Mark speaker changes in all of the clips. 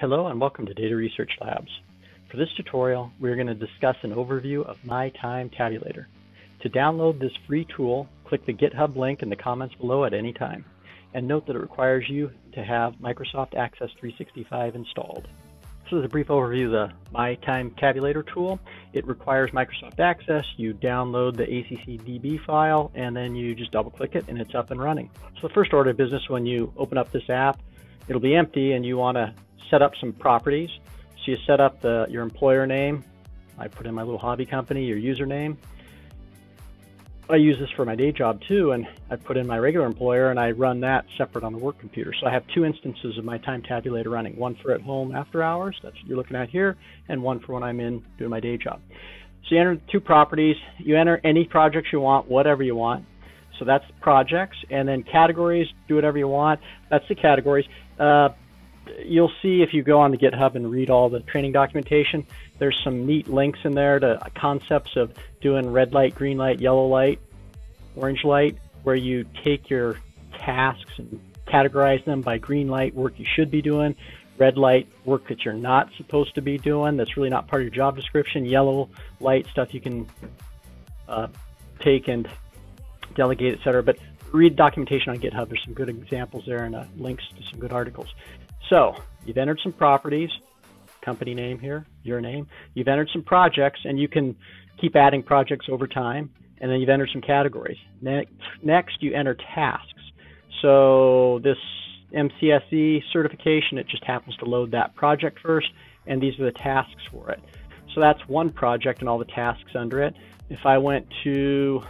Speaker 1: Hello and welcome to Data Research Labs. For this tutorial, we're going to discuss an overview of My Time Tabulator. To download this free tool, click the GitHub link in the comments below at any time. And note that it requires you to have Microsoft Access 365 installed. This is a brief overview of the My Time Tabulator tool. It requires Microsoft Access. You download the ACCDB file and then you just double click it and it's up and running. So the first order of business when you open up this app, it'll be empty and you want to set up some properties. So you set up the, your employer name. I put in my little hobby company, your username. I use this for my day job too, and I put in my regular employer and I run that separate on the work computer. So I have two instances of my time tabulator running, one for at home after hours, that's what you're looking at here, and one for when I'm in doing my day job. So you enter two properties, you enter any projects you want, whatever you want. So that's projects, and then categories, do whatever you want. That's the categories. Uh, you'll see if you go on the GitHub and read all the training documentation, there's some neat links in there to concepts of doing red light, green light, yellow light, orange light, where you take your tasks and categorize them by green light, work you should be doing, red light, work that you're not supposed to be doing, that's really not part of your job description, yellow light, stuff you can uh, take and delegate, etc. But read documentation on GitHub. There's some good examples there and uh, links to some good articles. So you've entered some properties, company name here, your name. You've entered some projects, and you can keep adding projects over time. And then you've entered some categories. Next, next you enter tasks. So this MCSE certification, it just happens to load that project first, and these are the tasks for it. So that's one project and all the tasks under it. If I went to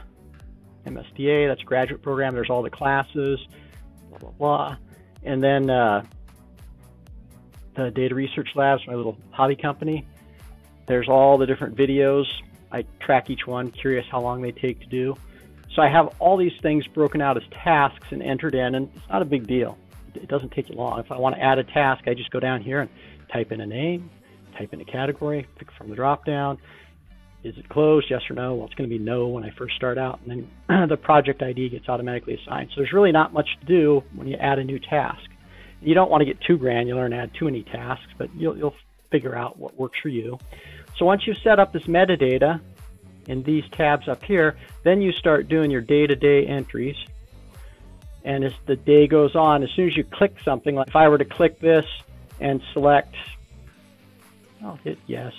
Speaker 1: MSDA, that's a graduate program, there's all the classes, blah, blah, blah. And then uh, the Data Research Labs, my little hobby company. There's all the different videos. I track each one, curious how long they take to do. So I have all these things broken out as tasks and entered in, and it's not a big deal. It doesn't take you long. If I want to add a task, I just go down here and type in a name, type in a category, pick from the drop down. Is it closed? Yes or no? Well, it's going to be no when I first start out, and then the project ID gets automatically assigned. So there's really not much to do when you add a new task you don't want to get too granular and add too many tasks, but you'll, you'll figure out what works for you. So once you've set up this metadata in these tabs up here, then you start doing your day-to-day -day entries. And as the day goes on, as soon as you click something, like if I were to click this and select, I'll hit yes,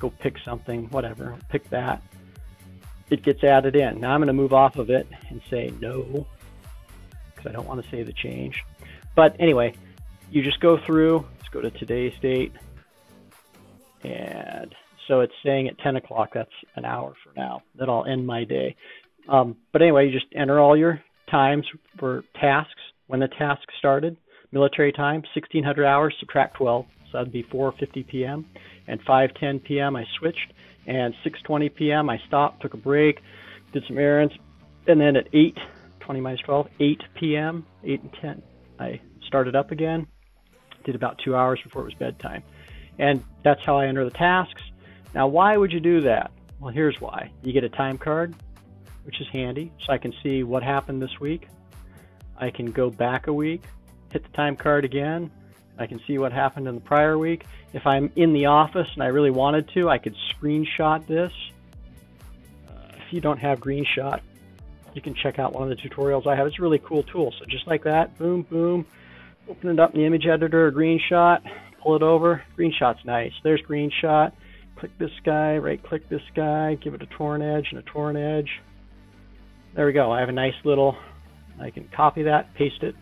Speaker 1: go pick something, whatever, pick that, it gets added in. Now I'm going to move off of it and say no, because I don't want to save the change. But anyway, you just go through, let's go to today's date. And so it's saying at 10 o'clock, that's an hour for now, that I'll end my day. Um, but anyway, you just enter all your times for tasks, when the task started, military time, 1600 hours, subtract 12, so that'd be 4.50 p.m. And 5.10 p.m. I switched, and 6.20 p.m. I stopped, took a break, did some errands, and then at 8, 20 minus 12, 8 p.m., 8 and 10, I started up again, did about two hours before it was bedtime. And that's how I enter the tasks. Now, why would you do that? Well, here's why. You get a time card, which is handy, so I can see what happened this week. I can go back a week, hit the time card again. I can see what happened in the prior week. If I'm in the office and I really wanted to, I could screenshot this. Uh, if you don't have GreenShot, you can check out one of the tutorials I have. It's a really cool tool. So just like that, boom, boom, open it up in the image editor, GreenShot, pull it over. GreenShot's nice. There's GreenShot. Click this guy, right click this guy, give it a torn edge and a torn edge. There we go. I have a nice little, I can copy that, paste it,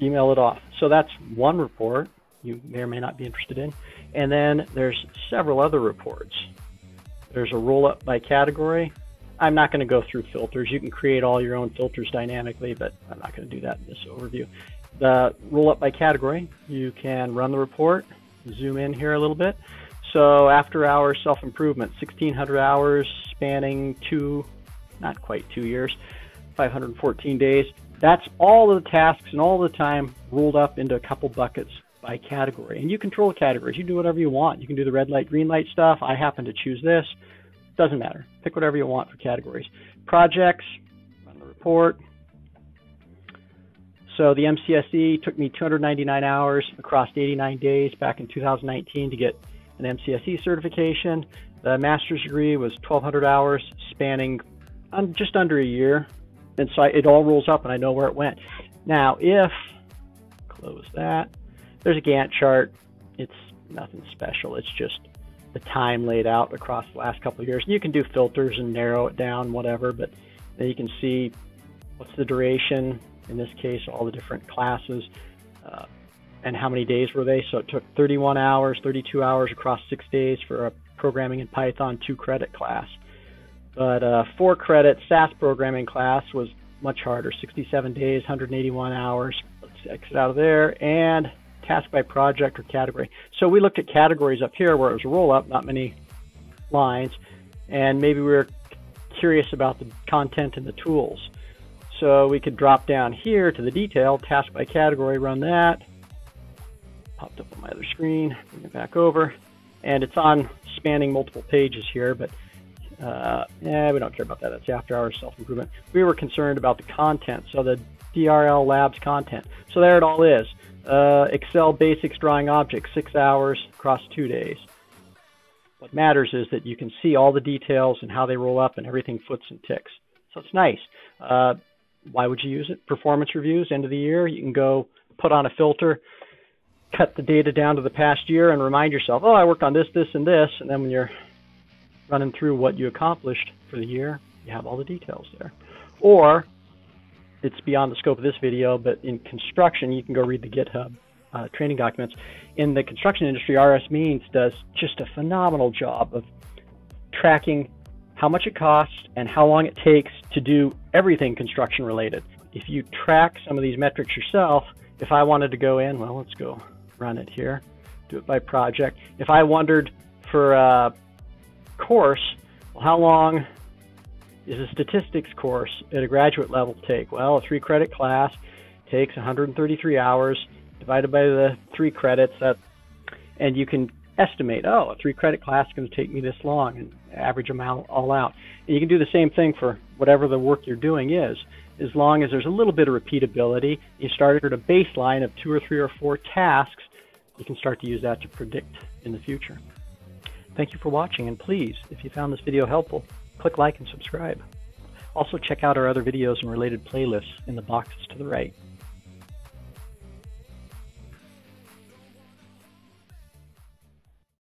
Speaker 1: email it off. So that's one report you may or may not be interested in. And then there's several other reports. There's a roll up by category, I'm not going to go through filters. You can create all your own filters dynamically, but I'm not going to do that in this overview. The roll up by category, you can run the report, zoom in here a little bit. So after hours self-improvement, 1600 hours spanning two, not quite two years, 514 days. That's all of the tasks and all the time rolled up into a couple buckets by category. And you control categories. You do whatever you want. You can do the red light, green light stuff. I happen to choose this. Doesn't matter. Pick whatever you want for categories. Projects, run the report. So the MCSE took me 299 hours across 89 days back in 2019 to get an MCSE certification. The master's degree was 1,200 hours, spanning just under a year, and so it all rolls up, and I know where it went. Now, if close that, there's a Gantt chart. It's nothing special. It's just the time laid out across the last couple of years. You can do filters and narrow it down, whatever, but then you can see what's the duration, in this case, all the different classes, uh, and how many days were they. So it took 31 hours, 32 hours across six days for a programming in Python two credit class. But uh, four credit SAS programming class was much harder 67 days, 181 hours. Let's exit out of there. And task by project or category. So we looked at categories up here where it was a roll up, not many lines, and maybe we were curious about the content and the tools. So we could drop down here to the detail, task by category, run that. Popped up on my other screen, bring it back over. And it's on spanning multiple pages here, but uh, yeah, we don't care about that. That's after hours self-improvement. We were concerned about the content, so the DRL Labs content. So there it all is. Uh, Excel basics drawing objects, six hours across two days. What matters is that you can see all the details and how they roll up and everything foots and ticks. So it's nice. Uh, why would you use it? Performance reviews, end of the year, you can go put on a filter, cut the data down to the past year and remind yourself, oh, I worked on this, this, and this. And then when you're running through what you accomplished for the year, you have all the details there. Or it's beyond the scope of this video, but in construction, you can go read the GitHub uh, training documents. In the construction industry, RS Means does just a phenomenal job of tracking how much it costs and how long it takes to do everything construction related. If you track some of these metrics yourself, if I wanted to go in, well, let's go run it here, do it by project. If I wondered for a course, well, how long is a statistics course at a graduate level take? Well, a three credit class takes 133 hours divided by the three credits that and you can estimate, oh, a three credit class is going to take me this long and average them all, all out. And you can do the same thing for whatever the work you're doing is. As long as there's a little bit of repeatability, you start at a baseline of two or three or four tasks, you can start to use that to predict in the future. Thank you for watching, and please, if you found this video helpful, click like and subscribe. Also check out our other videos and related playlists in the boxes to the right.